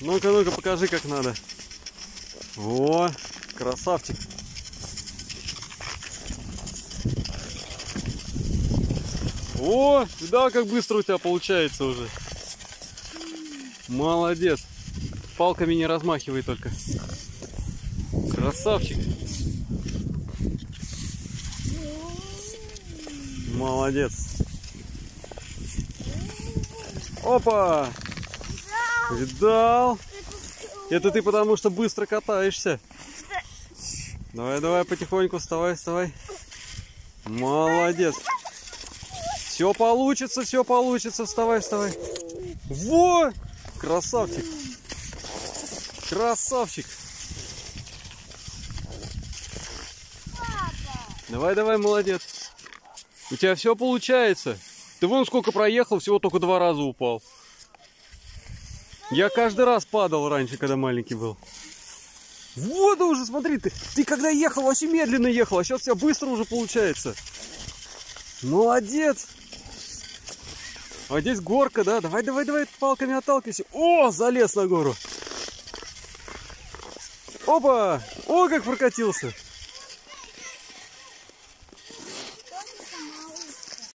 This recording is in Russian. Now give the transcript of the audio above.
Ну-ка, ну-ка, покажи, как надо. О, красавчик. О, да, как быстро у тебя получается уже. Молодец. Палками не размахивай только. Красавчик. Молодец. Опа! Видал? Это ты потому что быстро катаешься. Давай, давай, потихоньку, вставай, вставай. Молодец. Все получится, все получится. Вставай, вставай. Во! Красавчик. Красавчик. Давай, давай, молодец. У тебя все получается. Ты вон сколько проехал, всего только два раза упал. Я каждый раз падал раньше, когда маленький был. Вот уже, смотри, ты, ты когда ехал, вообще медленно ехал, а сейчас у тебя быстро уже получается. Молодец. А здесь горка, да? Давай, давай, давай, палками отталкивайся. О, залез на гору. Опа! О, как прокатился.